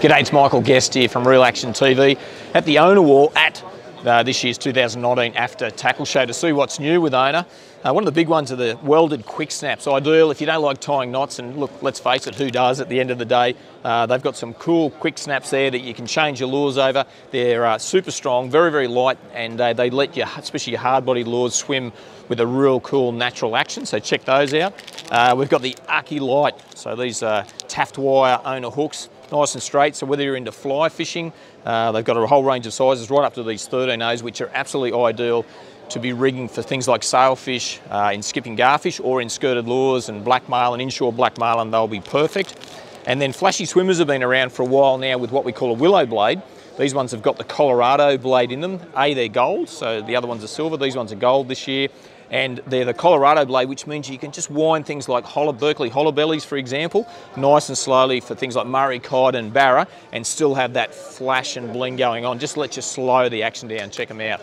G'day, it's Michael Guest here from Real Action TV at the Owner Wall at uh, this year's 2019 AFTA Tackle Show to see what's new with Owner. Uh, one of the big ones are the welded quick snaps. Ideal if you don't like tying knots, and look, let's face it, who does at the end of the day? Uh, they've got some cool quick snaps there that you can change your lures over. They're uh, super strong, very, very light, and uh, they let you, especially your hard body lures, swim with a real cool natural action, so check those out. Uh, we've got the Aki Light, so these are taft wire owner hooks nice and straight. So whether you're into fly fishing, uh, they've got a whole range of sizes right up to these 13As, which are absolutely ideal to be rigging for things like sailfish, uh, in skipping garfish, or in skirted lures and black marlin, inshore black marlin, they'll be perfect. And then flashy swimmers have been around for a while now with what we call a willow blade. These ones have got the Colorado blade in them. A, they're gold, so the other ones are silver. These ones are gold this year and they're the Colorado blade, which means you can just wind things like hollow, Berkley hollow bellies, for example, nice and slowly for things like Murray cod and barra, and still have that flash and bling going on. Just let you slow the action down. Check them out.